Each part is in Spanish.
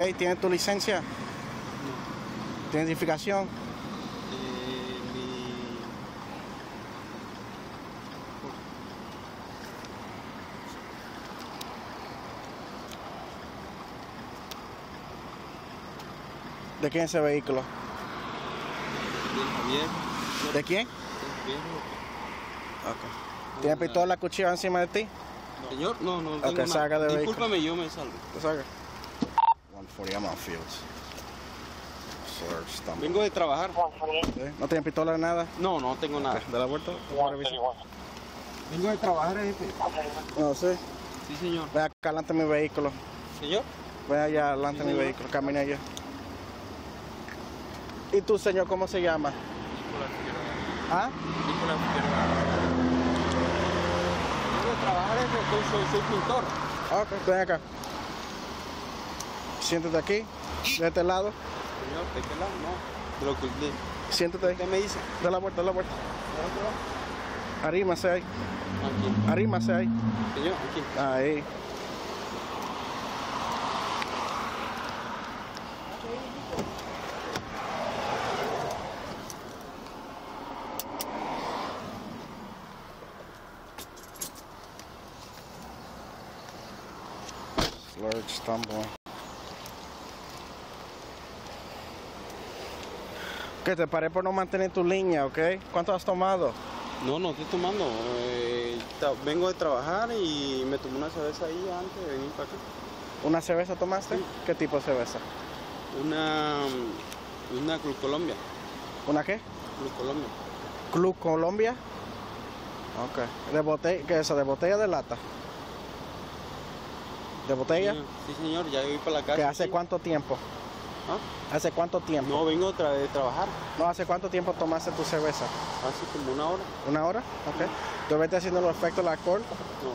¿Tienes tu licencia? ¿Tienes identificación? Eh, mi... ¿De quién es ese vehículo? Del Javier. ¿De quién? Del Javier. Ok. ¿Tienes pistola, cuchillo encima de ti? Señor, no, no tengo Ok, nada. saca de vehículo. Discúlpame, yo me salgo. ¿Te saca? 140 I'm on Fields. Vengo de trabajar. ¿Sí? ¿No tienes pistola ni nada? No, no tengo nada. ¿De la vuelta? Vengo de trabajar, jefe. No sé. Sí, señor. Ve acá adelante mi vehículo. Señor. Ve allá adelante Sí, mi señor. vehículo. Camina allá. ¿Y tú, señor, cómo se llama? ¿Ah? Vengo de trabajar, jefe. Soy, soy, soy pintor. Ok, ven acá. Siéntate aquí, de este lado. Señor, ¿de qué lado? No. De lo que usted, Siéntate ahí. usted me dice. Da la vuelta, da la vuelta. Arrímase ahí. Aquí. Arrímase ahí. Señor, aquí. Ahí. Te paré por no mantener tu línea, ¿ok? ¿Cuánto has tomado? No, no estoy tomando. eh, vengo de trabajar y me tomé una cerveza ahí antes de venir para acá. ¿Una cerveza tomaste? Sí. ¿Qué tipo de cerveza? Una. Una Club Colombia. ¿Una qué? Club Colombia. Club Colombia. Ok. ¿De botella? ¿Qué es eso? ¿De botella de lata? ¿De botella? Sí, Sí, señor, ya voy para la casa. ¿Que hace sí. cuánto tiempo? ¿Ah? ¿Hace cuánto tiempo? No, vengo otra vez de trabajar. No, ¿hace cuánto tiempo tomaste tu cerveza? Hace como una hora. ¿Una hora? Ok. ¿Tú vete haciendo los efectos del alcohol? No,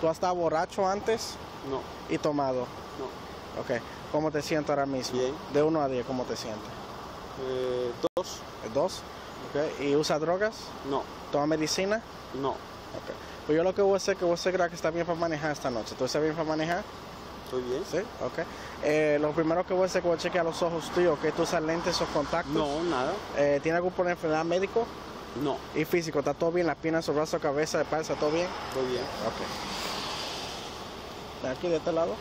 ¿Tú has estado borracho antes no, y tomado? no. Ok. ¿Cómo te sientes ahora mismo? Bien. De 1 a 10, ¿cómo te sientes? Eh, dos. ¿Dos? Ok. ¿Y usa drogas? No, ¿Toma medicina? no. Ok. Pues yo lo que voy a hacer es que voy a asegurar que está bien para manejar esta noche. ¿Tú estás bien para manejar? ¿Estoy bien? Sí, ok. Eh, lo primero que voy a hacer es que voy a chequear los ojos tuyos, que tú usas lentes o contactos. No, nada. Eh, ¿Tiene algún problema de enfermedad médico No, y físico? ¿Está todo bien? ¿Las piernas, los brazos, cabeza, espalda, todo bien? estoy bien. Ok. Ven Aquí de este lado.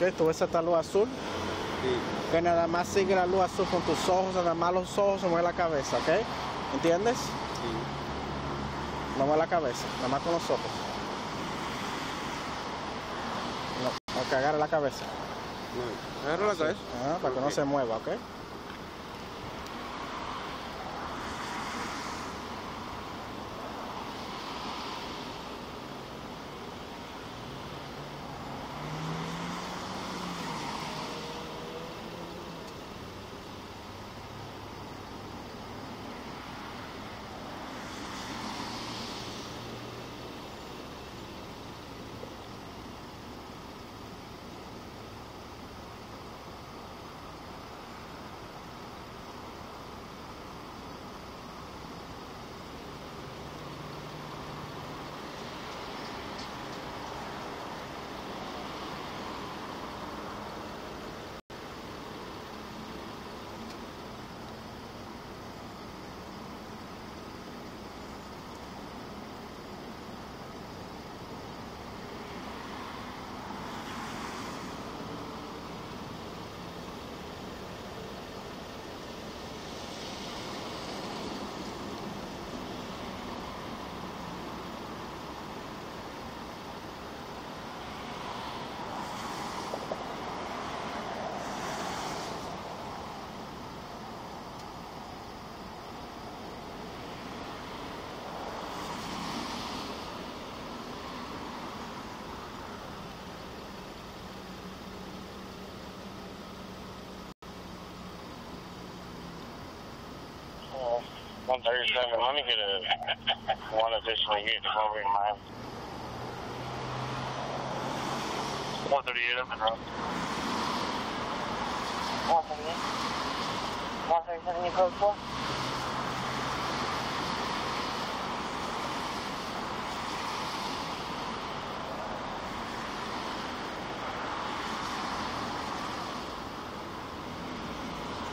Ahí. Ok, tú ves esta luz azul. Sí, Que nada más sigue la luz azul con tus ojos, nada más los ojos, se mueve la cabeza, ¿ok? ¿Entiendes? No mueve la cabeza, nada más con los ojos. No, ok, agarra la cabeza. No, agarro la cabeza. Ajá, para que no se mueva, ¿ok? 137. Let me get a one additional unit over in mine. 138, I'm in route. 138? 137, you code 4?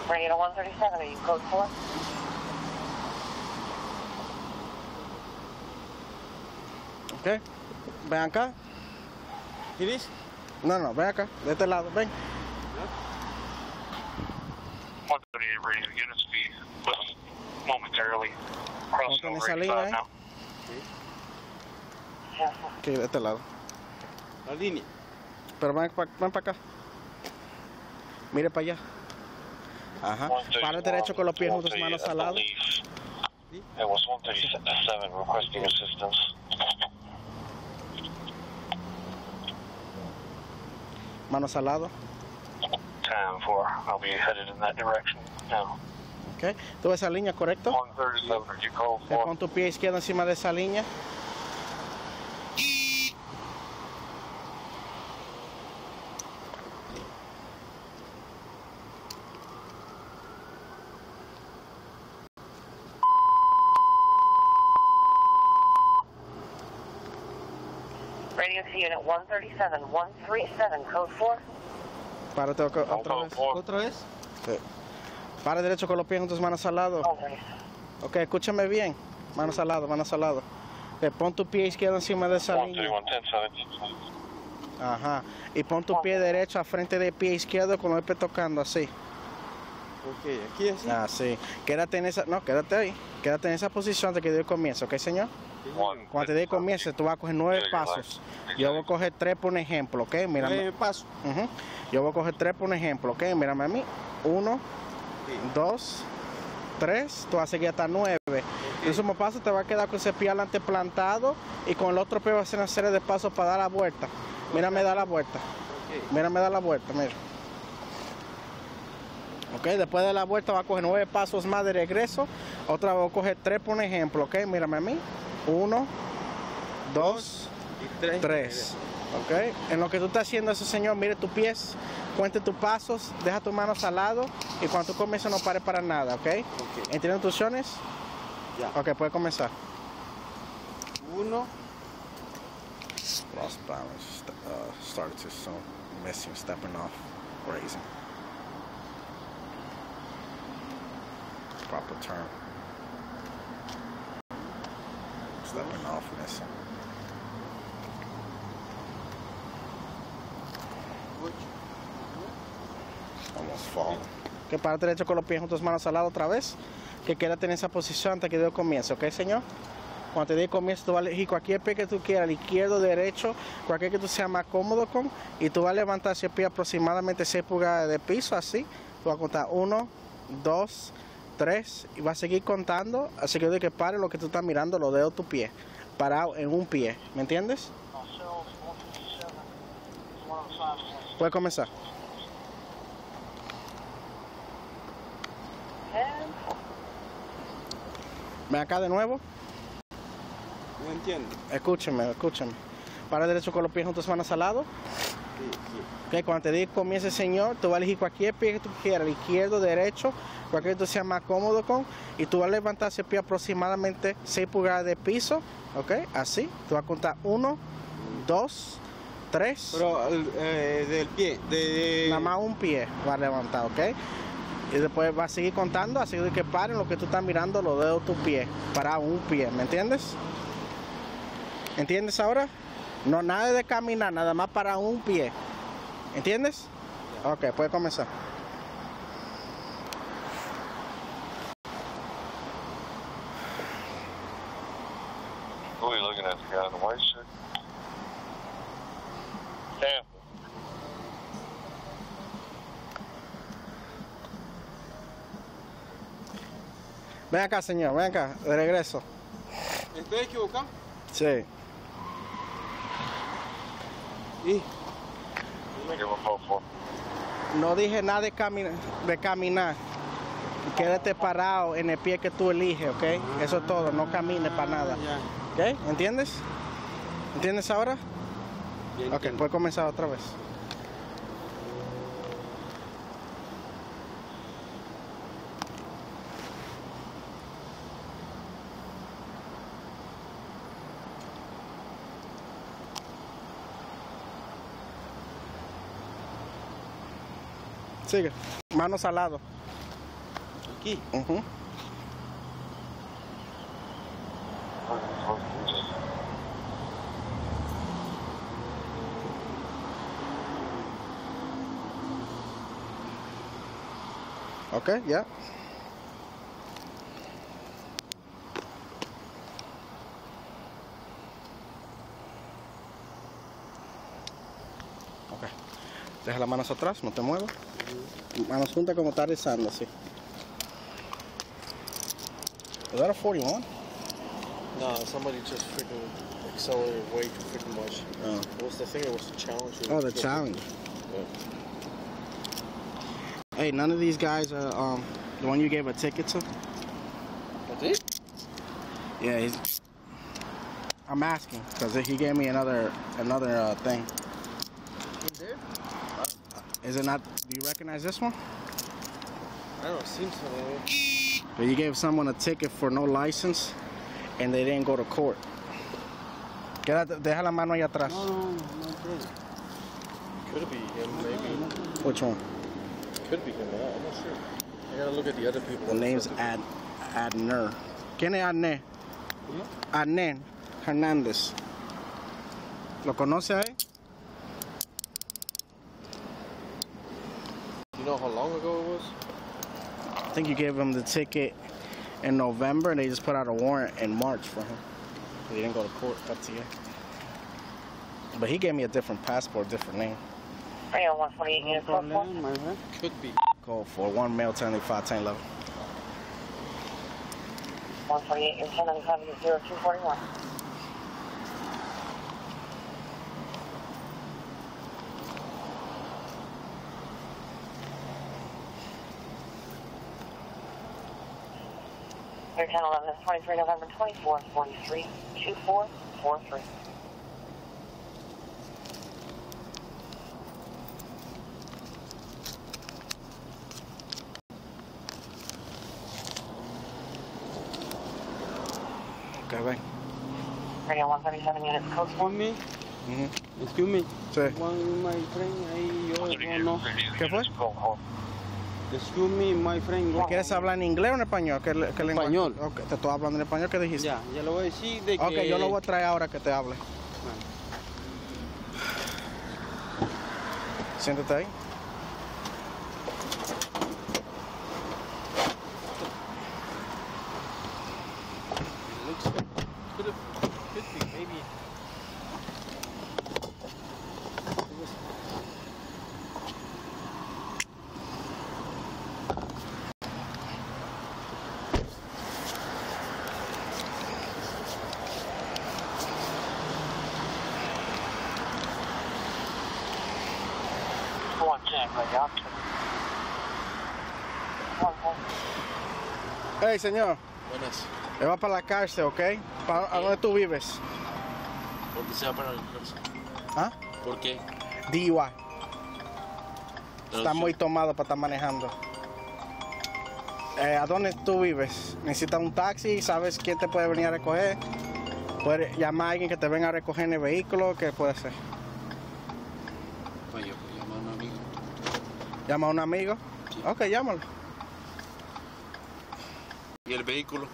Bring it to 137, are you code 4? Ok. Ven acá. ¿Iris? No, no, ven acá. De este lado, ven. 138 radio unit speed was momentarily crossing Open over esa línea, 85 eh. Aquí, de este lado. La línea. Pero ven para ven pa acá. Mire para allá. Ajá. 131, Para derecho con los pies juntos, 138, manos al lado. It was 137 requesting assistance. Manos al lado. Time 4. I'll be headed in that direction now. Ok. ¿Tú ves esa línea, correcto? 137, are you code Te 4? pon tu pie izquierdo encima de esa línea. Radio to unit 137, 137, code 4. Párate otra vez. 4. ¿Otra vez? Sí. Para derecho con los pies juntos, manos al lado. 137. Ok, escúchame bien. Manos al lado, manos al lado. Ok, pon tu pie izquierdo encima de esa línea. 131, 10 Ajá. Y pon tu pie derecho a frente del pie izquierdo con los pies tocando así. Ok, aquí así. Así. Quédate en esa. No, quédate ahí. Quédate en esa posición de que doy comienzo, ¿ok, señor? Cuando te dé comienzo, tú vas a coger nueve pasos. Yo voy a coger tres por un ejemplo, ¿ok? Mírame. Eh, paso. Ujú. Yo voy a coger tres por un ejemplo, ¿ok? Mírame a mí. Uno, dos, tres. Tú vas a seguir hasta nueve. En último paso te va a quedar con ese pie adelante plantado y con el otro pie va a hacer una serie de pasos para dar la vuelta. Mírame, da la vuelta. Mírame, da la vuelta, mira. Ok, después de la vuelta va a coger nueve pasos más de regreso. Otra vez voy a coger tres por un ejemplo, ¿ok? Mírame a mí. Uno, dos, Y tres. Tres. ¿Ok? En lo que tú estás haciendo eso, señor, mire tus pies, cuente tus pasos, deja tus manos al lado y cuando tú comiences no pares para nada, ¿ok? Ok. ¿Entiendes instrucciones? Ya. Ok, puede comenzar. Uno. Lost balance, uh, started too soon, missing, stepping off, raising. Proper turn. Que para derecho con los pies juntos, manos al lado otra vez. Que quédate en esa posición antes que yo comience, ¿ok, señor? Cuando te dé comienzo, tú vas a elegir cualquier pie que tú quieras, el izquierdo, derecho, cualquier que tú seas más cómodo con. Y tú vas a levantar ese pie aproximadamente 6 pulgadas de piso, así. Tú vas a contar 1, 2, 3. Y vas a seguir contando. Así que de que pare lo que tú estás mirando, los dedos de tu pie. Parado en un pie. ¿Me entiendes? Puedes comenzar. 10, Ven acá de nuevo. No entiendo. Escúchame, escúchame. Para derecho con los pies juntos, manos al lado. Sí, Cuando te diga comience, señor, tú vas a elegir cualquier pie que tú quieras, el izquierdo, derecho, cualquier que tú seas más cómodo con, y tú vas a levantar ese pie aproximadamente 6 pulgadas de piso, ok, así. Tú vas a contar 1, 2, 3, Pero eh, del pie, de, de- nada más un pie va a levantar, ok. Y después vas a seguir contando, así que paren lo que tú estás mirando, los dedos de tu pie, para un pie, ¿me entiendes? ¿Entiendes ahora? No, nada de caminar, nada más para un pie. ¿Entiendes? Ok, puede comenzar. Who are you looking at? The guy in the white shirt? Sam. Ven acá, señor, ven acá, de regreso. ¿Estoy equivocado? Sí. 4. No dije nada de, cami- de caminar. Quédate parado en el pie que tú eliges, ¿ok? Eso es todo, no camines para nada. ¿Ok? ¿Entiendes? ¿Entiendes ahora? Ya Ok, entiendo. puede comenzar otra vez. Sigue. Manos al lado. aquí. Ujú. Ok, ya. Ok. Deja las manos atrás, no te muevas. Manos juntas como está rezando, así. Is that a 41? No, somebody just freaking accelerated way too freaking much. Oh. What was the thing? It was the challenge. Oh, the challenge. Hey, none of these guys are um the one you gave a ticket to. I did? Yeah, he's. I'm asking because he gave me another another uh, thing. He did? Is it not? Do you recognize this one? I don't seem so. But you gave someone a ticket for no license, and they didn't go to court. Quédate, deja la mano ahí atrás. No, no, no problem. Could be him, maybe. Which one? Could be him. I'm not sure. I gotta look at the other people. The name's Ad Adner. ¿Quién es Adner? Adner Hernández. ¿Lo conoce a él? Do you know how long ago it was? I think you gave him the ticket in November, and they just put out a warrant in March for him. He didn't go to court. That's it. But he gave me a different passport, different name. Radio 128 No units, code 4. problem, my friend. Could be. Go for one male 1095 10 level. 148 units, 1095 unit 0241. Your 1011 is 23 November 24, 43, 2443. Okay, ven. Radio 137 units, code 4. Excuse me, Ujú. excuse me. Sí. One, my friend, ahí yo, yo no. ¿Qué fue? Excuse me, my friend. ¿Quieres hablar en inglés o en español? ¿Qué, le- qué lengua- Español. Ok, te estoy hablando en español. ¿Qué dijiste? Ya, ya lo voy a decir de que... Ok, yo lo voy a traer ahora que te hable. Siéntate ahí. It looks like could have, could be maybe. It was, One check, radio up to. One four. Hey, señor. buenas. Él va para la cárcel, ¿ok? ¿Para, ¿A dónde tú vives? ¿Por qué se va para la cárcel? ¿Ah? ¿Por qué? DUI. Está muy tomado para estar manejando. Eh, ¿A dónde tú vives? ¿Necesitas un taxi? ¿Sabes quién te puede venir a recoger? ¿Puedes llamar a alguien que te venga a recoger en el vehículo? ¿Qué puede hacer? Vaya, pues llama a un amigo. ¿Llama a un amigo? Sí. Ok, llámalo. ¿Y el vehículo?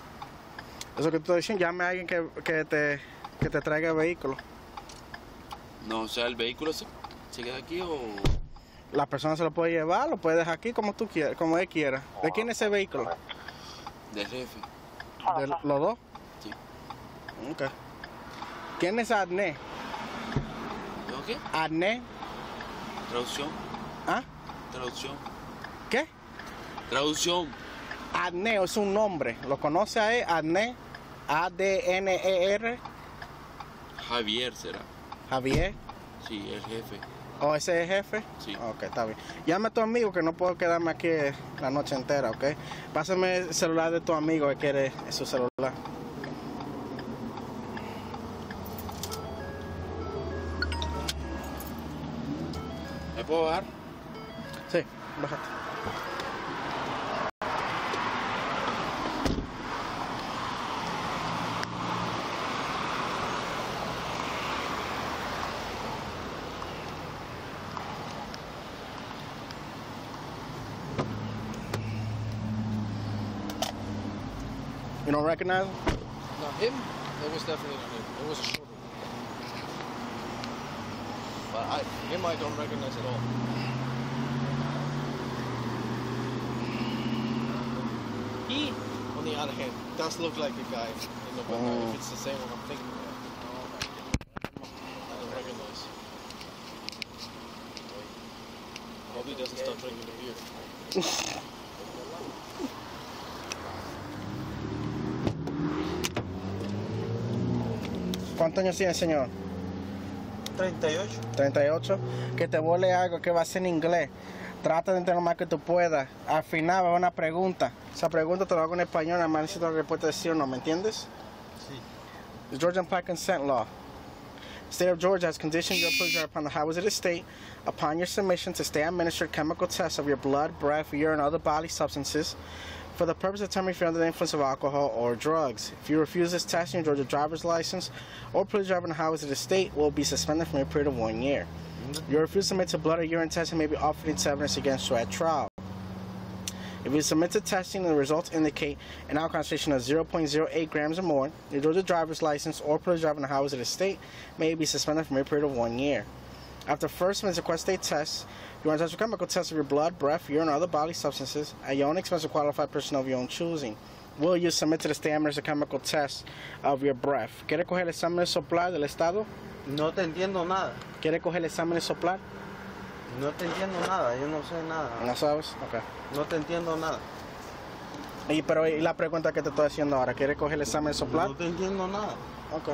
Eso que tú estás diciendo, llame a alguien que, que te, que te traiga el vehículo. No, o sea, ¿el vehículo se, se queda aquí o...? La persona se lo puede llevar, lo puede dejar aquí como tú quieras, como él quiera. ¿De quién es ese vehículo? Del jefe. ¿De los dos? Sí. Ok. ¿Quién es Adné? ¿Yo qué? Adné, Traducción. ¿ah? Traducción. ¿Qué? Traducción. Adné es un nombre. ¿Lo conoce a él? Adné. A-D-N-E-R. Javier será. Javier. Sí, el jefe. ¿O ese es el jefe? Sí. Ok, está bien. Llame a tu amigo que no puedo quedarme aquí la noche entera, ¿ok? Pásame el celular de tu amigo que quiere su celular. ¿Me puedo bajar? You don't recognize him? Now him, it was definitely not him. It was a shorter one. But I, him I don't recognize at all. He, on the other hand, does look like a guy in the window. Oh. If it's the same one I'm thinking of. Oh. I don't recognize. Hope he doesn't start drinking the beer. ¿Cuántos años tiene, señor? 38. 38. Que te vuele algo que va a ser en inglés. Trata de entender lo más que tú puedas. Al final va a haber una pregunta. Esa pregunta te la hago en español, nada más necesito la respuesta de sí o no, ¿me entiendes? Sí. The Georgia Implied Consent Law. The state of Georgia has conditioned your pleasure upon the highways of the state upon your submission to state administered chemical tests of your blood, breath, urine, and other bodily substances for the purpose of determining if you're under the influence of alcohol or drugs. If you refuse this test, your Georgia driver's license or pleasure driving the highways of the state will be suspended from a period of one year. Mm-hmm. Your refusal to submit to blood or urine testing may be offered in evidence against you at trial. If you submit to testing and the results indicate an alcohol concentration of 0.08 grams or more, your Georgia driver's license or privilege driving the highways of the state may be suspended from a period of one year. After first submit request state tests, you want to touch a chemical test of your blood, breath, urine, or other bodily substances at your own expense or qualified person of your own choosing. Will you submit to the state a chemical test of your breath? ¿Quiere coger el examen de soplar del estado? No te entiendo nada. ¿Quiere coger el examen de soplar? No te entiendo nada. Yo no sé nada. ¿No sabes? Ok. No te entiendo nada. Y, pero y la pregunta que te estoy haciendo ahora, ¿quiere coger el examen de soplar? No te entiendo nada. Ok.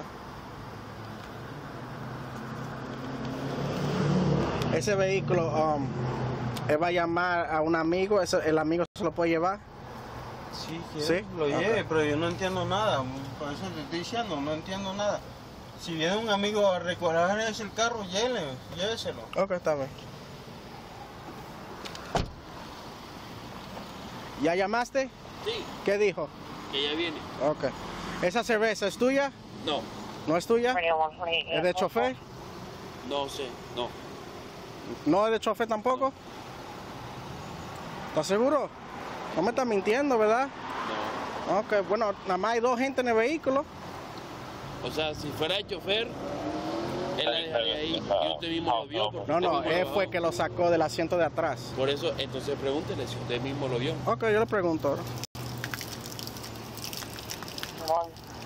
Ese vehículo, um, él va a llamar a un amigo, ese- el amigo se lo puede llevar. Sí, ¿Sí? lo lleve, Ok. pero yo no entiendo nada. Por eso te estoy diciendo, no entiendo nada. Si viene un amigo a recoger ese el carro, lléveselo. Ok, está bien. ¿Ya llamaste? Sí, ¿Qué dijo? que ya viene. Ok. ¿Esa cerveza es tuya? No, ¿No es tuya? Radio 128. ¿Es de chofer? no sé, no. ¿No es de chofer tampoco? ¿Estás seguro? No me estás mintiendo, ¿verdad? No. Ok, bueno, nada más hay dos gente en el vehículo. O sea, si fuera el chofer, ahí y usted mismo lo vio. No, no, él lo fue que lo sacó del asiento de atrás. Por eso, entonces pregúntele si usted mismo lo vio. Ok, yo le pregunto ahora.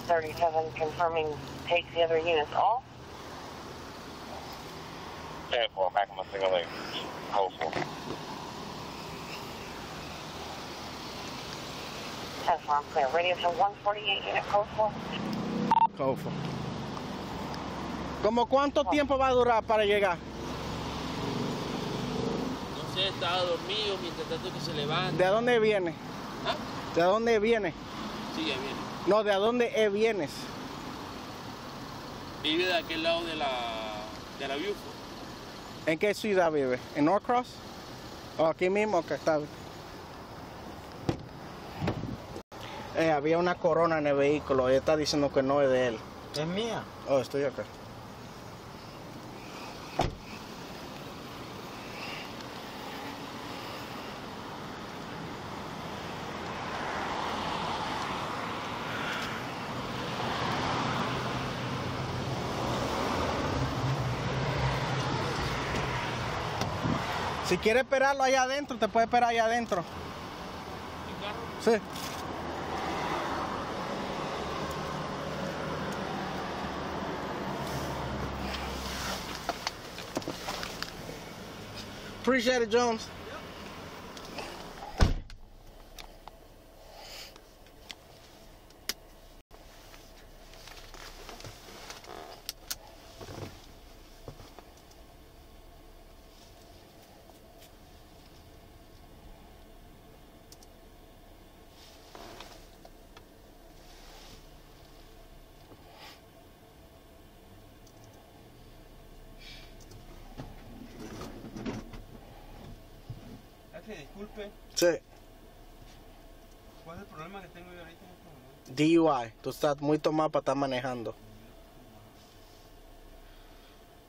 137 confirming takes the other units off. 10-4, back on the single leg. 4. 10 I'm clear. Radio to 148 unit code 4. Cofo. ¿Cómo cuánto tiempo va a durar para llegar? No sé, estaba dormido mientras tanto que se levanta. ¿De dónde viene? ¿Ah? ¿De dónde viene? Sí, ya viene. No, ¿de dónde eh, vienes? Vive de aquel lado de la, de la Bufo. ¿En qué ciudad vive? ¿En Norcross? ¿O aquí mismo? Ok, está. Eh, había una corona en el vehículo y está diciendo que no es de él. Es mía. Oh, estoy acá. Si quiere esperarlo allá adentro, te puede esperar allá adentro. Sí. Appreciate it, Jones. Jefe, disculpe, Sí. ¿cuál es el problema que tengo yo ahorita este? DUI. Tú estás muy tomado para estar manejando.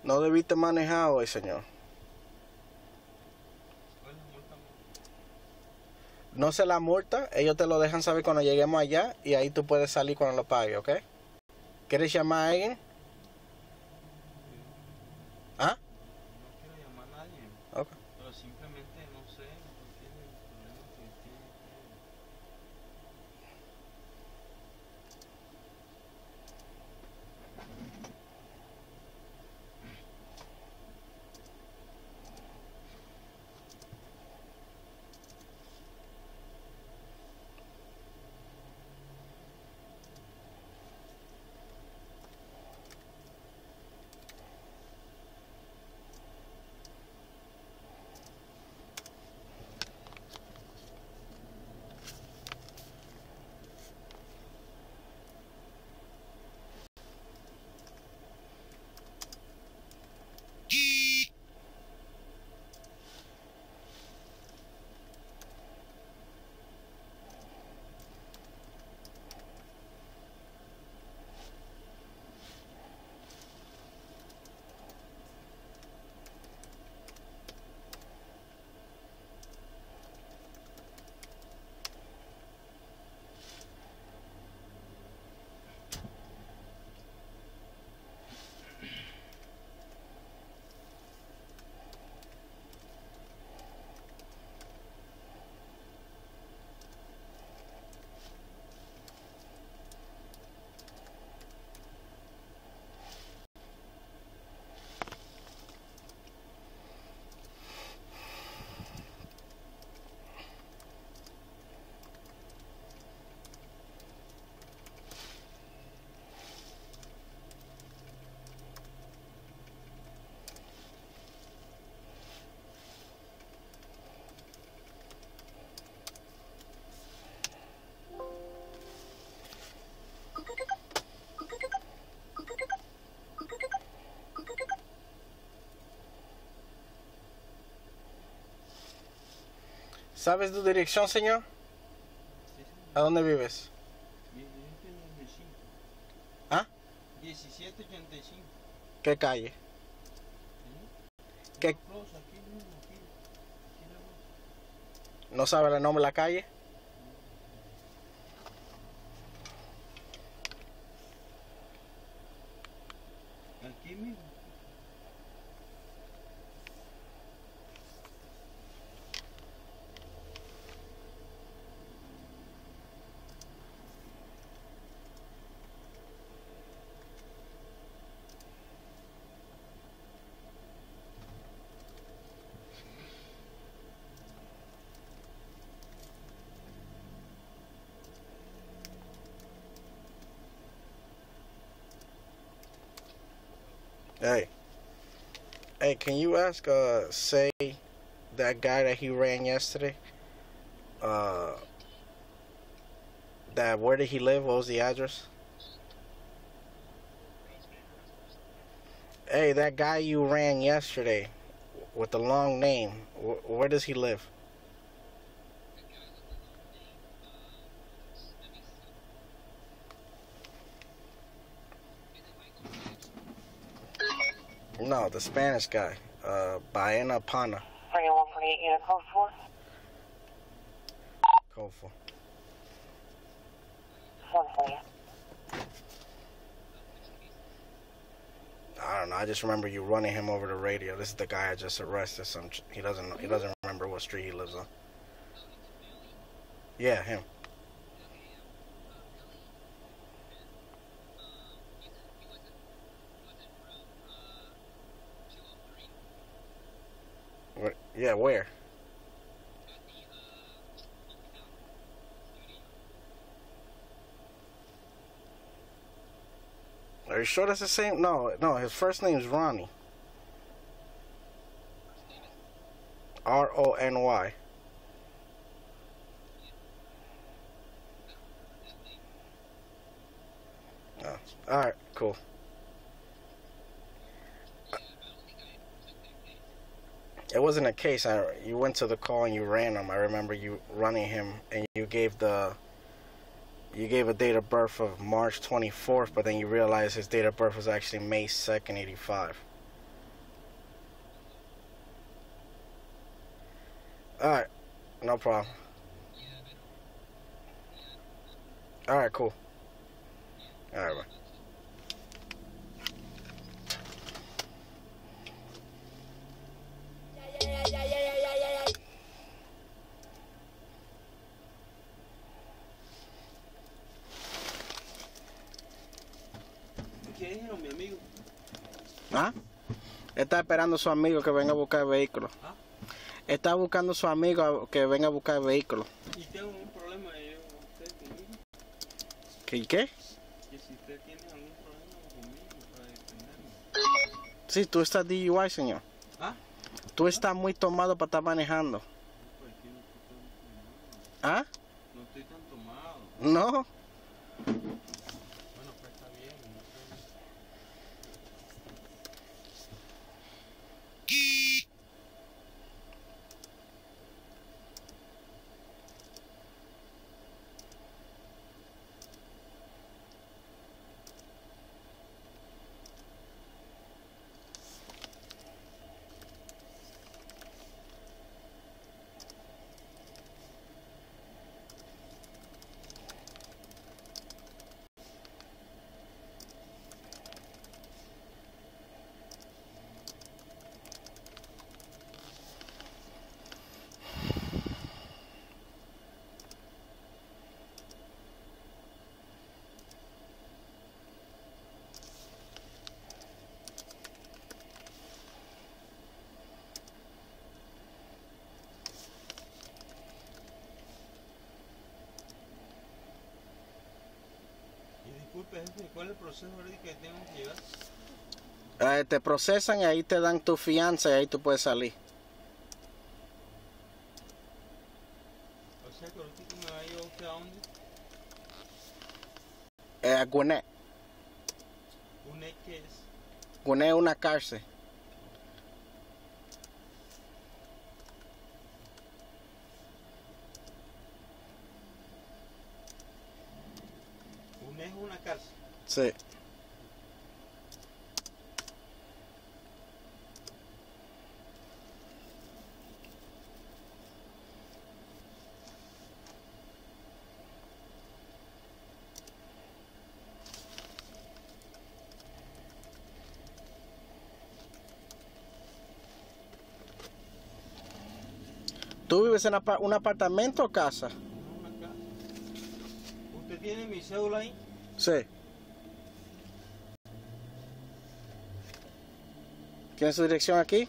No debiste manejar hoy, señor. No se la multa, ellos te lo dejan saber cuando lleguemos allá y ahí tú puedes salir cuando lo pagues, ¿ok? ¿Quieres llamar a alguien? ¿Sabes tu dirección, señor? ¿A dónde vives? 1785. ¿Ah? 1785. ¿Qué calle? ¿Qué? Aquí. ¿No sabe el nombre de la calle? Ask, uh, say, that guy that he ran yesterday, uh, that where did he live? What was the address? Hey, that guy you ran yesterday with the long name, wh- where does he live? No, the Spanish guy, uh, Baena Pana. Radio 148 unit code 4. Code for. One for you. I don't know. I just remember you running him over the radio. This is the guy I just arrested. Some he doesn't he doesn't remember what street he lives on. Yeah, him. Where, yeah, where? Are you sure that's the same? No, no. His first name is Ronnie. R O N Y. Oh, all right, cool. wasn't a case. I, you went to the call and you ran him. I remember you running him, and you gave the you gave a date of birth of March 24th, but then you realized his date of birth was actually May 2nd, 85. Alright, no problem. Alright, cool. Alright, ¿Ah? Está esperando a su amigo que venga a buscar el vehículo. ¿Ah? Está buscando a su amigo que venga a buscar el vehículo. Y tengo un problema yo, usted conmigo. ¿Qué? ¿Qué? Que si usted tiene algún problema conmigo para defenderme. Sí, tú estás DUI, señor. ¿Ah? Tú estás muy tomado para estar manejando. Pues no estoy tan tomado. ¿Ah? No estoy tan tomado. No. Bueno, pues está bien. no sé. Y disculpe, jefe, ¿cuál es el proceso que tengo que llevar? Eh, te procesan y ahí te dan tu fianza y ahí tú puedes salir. O sea que ahorita me va a llevar usted a dónde? Eh, a Gwinnett. ¿Un ex que es? Gwinnett es una cárcel. ¿Un ex o una cárcel? Sí. ¿Tú vives en un apartamento o casa? No, una casa. ¿Usted tiene mi cédula ahí? Sí. ¿Tiene su dirección aquí?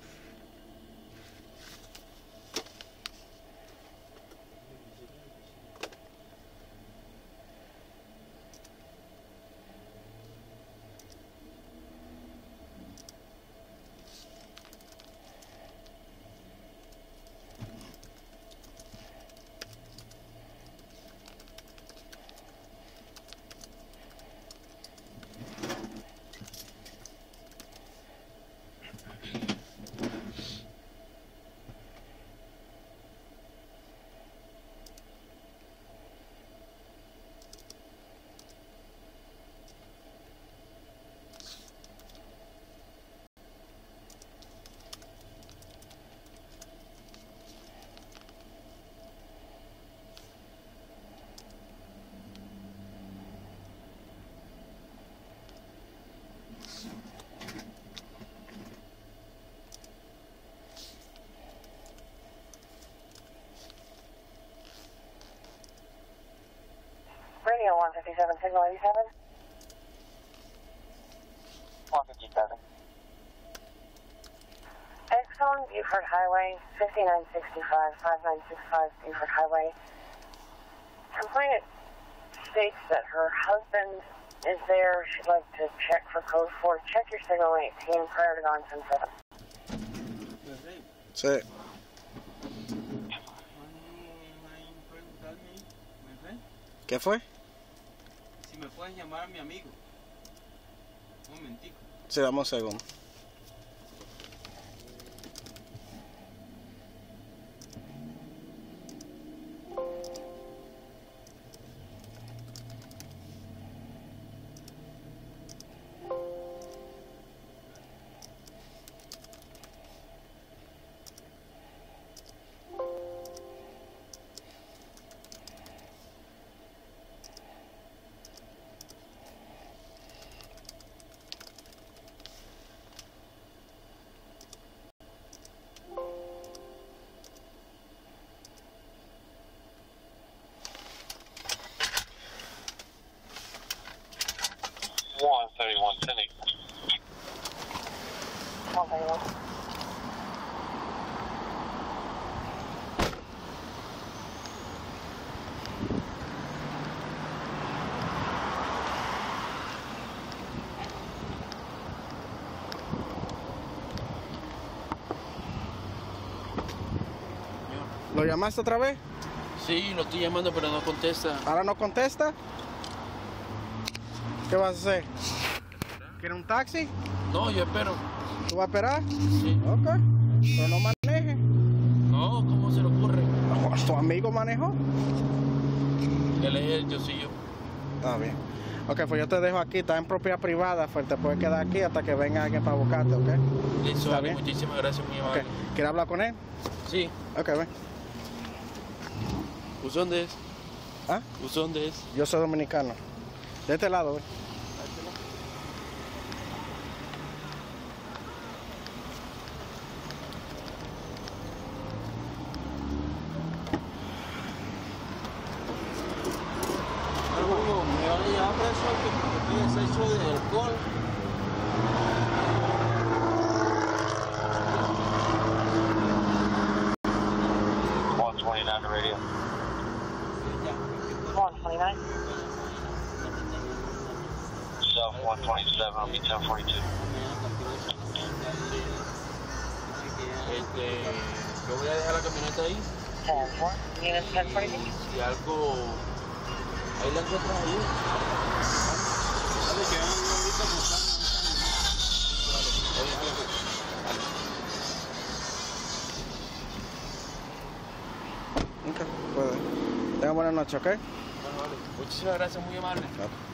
157, signal 87. 157. Exxon, Buford Highway, 5965, 5965, Buford Highway. Complainant states that her husband is there. She'd like to check for code 4. Check your signal 18 prior to going 7. Me sé. Sí. Ahí preguntarme ahí. Me sé. ¿Qué fue? Si me pueden llamar a mi amigo. Un momentico. Sí, dame un. Llamaste otra vez? Sí, lo estoy llamando, pero no contesta. ¿Ahora no contesta? ¿Qué vas a hacer? ¿Quieres un taxi? No, yo espero. ¿Tú vas a esperar? Sí. Ok. Pero no maneje. No, ¿cómo se le ocurre? ¿Tu amigo manejó? Él es él, yo soy yo. Está bien. Ok, pues yo te dejo aquí, está en propiedad privada, pues te puedes quedar aquí hasta que venga alguien para buscarte, ¿ok? Listo, ¿Está bien? muchísimas gracias, Ok. amable. ¿Quieres hablar con él? Sí. Ok, ven. ¿Usted dónde es? ¿Ah? ¿Usted dónde es? Yo soy dominicano. De este lado. Amigo, me van a llevar preso porque en exceso de alcohol. 1027, I'll be 1042. Este, yo voy a dejar la camioneta ahí. 10-4, ¿tienes pues, Si algo, ahí la encuentras ahí. Dale, que vengan ahorita a buscar. Nunca puedo. Tenga buenas noches, ¿ok? Bueno, vale. Muchísimas gracias, muy amable. Claro.